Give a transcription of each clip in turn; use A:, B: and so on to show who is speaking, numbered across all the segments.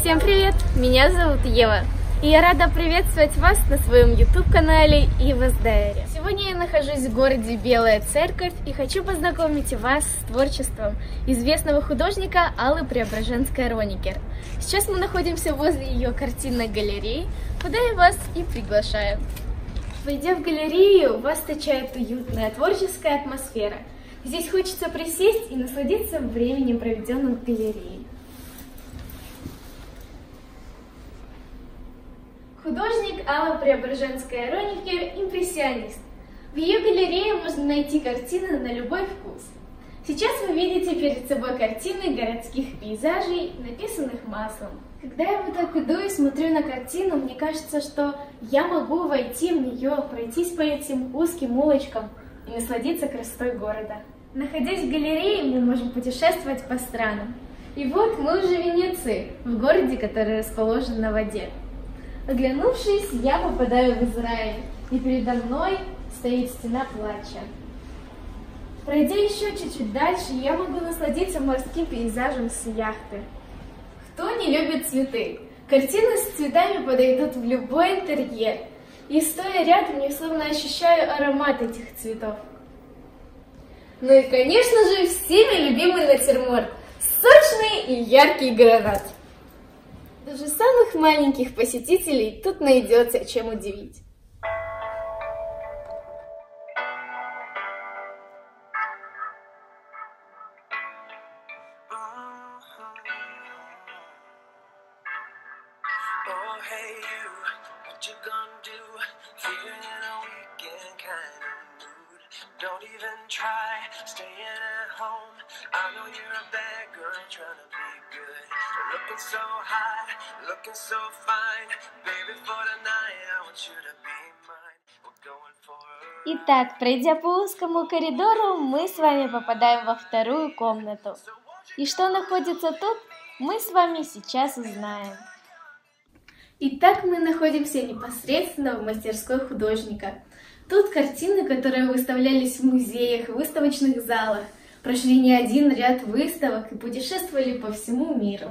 A: Всем привет! Меня зовут Ева. И я рада приветствовать вас на своем YouTube-канале Ивас Дайри. Сегодня я нахожусь в городе Белая Церковь и хочу познакомить вас с творчеством известного художника Аллы Преображенской-Роникер. Сейчас мы находимся возле ее картинной галереи, куда я вас и приглашаю. Войдя в галерею, вас встречает уютная творческая атмосфера. Здесь хочется присесть и насладиться временем, проведенным в галерее. Художник Алла Преображенская-Роникер – импрессионист. В ее галерее можно найти картины на любой вкус. Сейчас вы видите перед собой картины городских пейзажей, написанных маслом. Когда я вот так иду и смотрю на картину, мне кажется, что я могу войти в нее, пройтись по этим узким улочкам и насладиться красотой города. Находясь в галерее, мы можем путешествовать по странам. И вот мы уже в Венеции, в городе, который расположен на воде. Оглянувшись, я попадаю в Израиль, и передо мной стоит стена плача. Пройдя еще чуть-чуть дальше, я могу насладиться морским пейзажем с яхты. Кто не любит цветы? Картины с цветами подойдут в любой интерьер. И стоя рядом, я словно ощущаю аромат этих цветов. Ну и, конечно же, всеми любимый натюрморт. Сочный и яркий гранат. Даже самых маленьких посетителей тут найдется чем удивить.
B: Oh, hey, you, what you gonna do? Feeling in a weekend. Don't even try staying at home. I know you're a bad girl trying to be good. Looking so high, looking so fine. Baby, for tonight, I want you to be mine. We're going for a
A: Итак, пройдя по узкому коридору, мы с вами попадаем во вторую комнату. И что находится тут, мы с вами сейчас узнаем. Итак, мы находимся непосредственно в мастерской художника. Тут картины, которые выставлялись в музеях, выставочных залах, прошли не один ряд выставок и путешествовали по всему миру.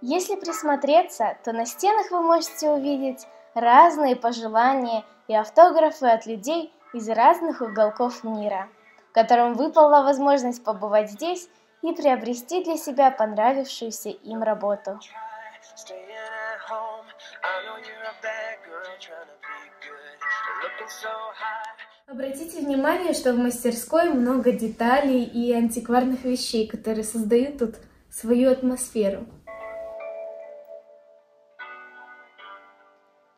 A: Если присмотреться, то на стенах вы можете увидеть разные пожелания и автографы от людей из разных уголков мира, которым выпала возможность побывать здесь и приобрести для себя понравившуюся им работу. Обратите внимание, что в мастерской много деталей и антикварных вещей, которые создают тут свою атмосферу.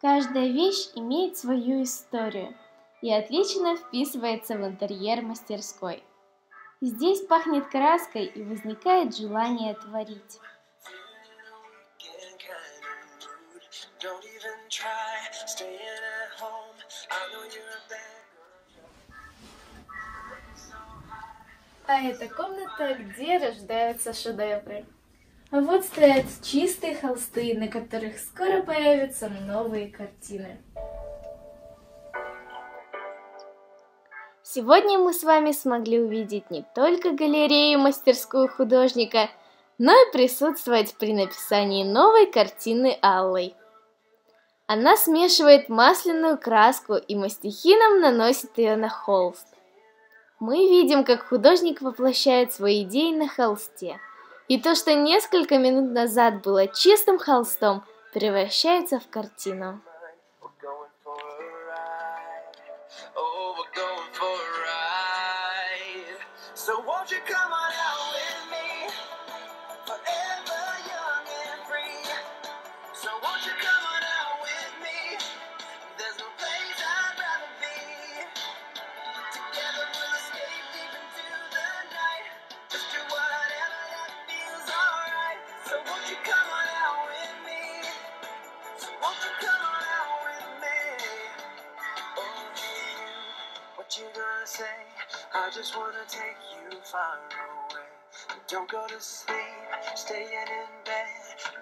A: Каждая вещь имеет свою историю и отлично вписывается в интерьер мастерской. Здесь пахнет краской и возникает желание творить. А это комната, где рождаются шедевры. А вот стоят чистые холсты, на которых скоро появятся новые картины. Сегодня мы с вами смогли увидеть не только галерею мастерскую художника, но и присутствовать при написании новой картины Аллой. Она смешивает масляную краску и мастихином наносит ее на холст. Мы видим, как художник воплощает свои идеи на холсте. И то, что несколько минут назад было чистым холстом, превращается в картину.
B: So won't you come on out I just wanna take you far away. Don't go to sleep, staying in bed.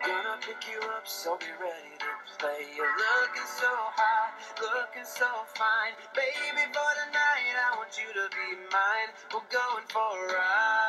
B: Gonna pick you up, so be ready to play. You're looking so high, looking so fine. Baby, for tonight, I want you to be mine. We're going for a ride.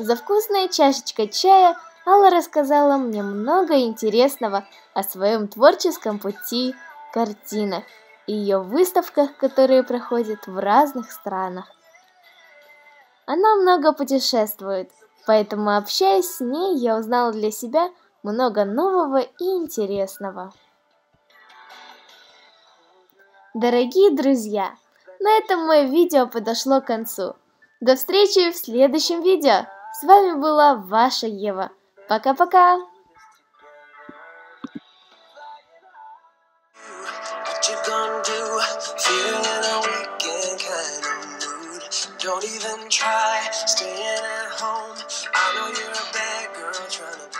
A: За вкусной чашечкой чая Алла рассказала мне много интересного о своем творческом пути, картинах и ее выставках, которые проходят в разных странах. Она много путешествует, поэтому, общаясь с ней, я узнала для себя много нового и интересного. Дорогие друзья, на этом мое видео подошло к концу. До встречи в следующем видео. С вами была ваша Ева. Пока-пока!
B: Don't even try staying at home. I know you're a bad girl trying to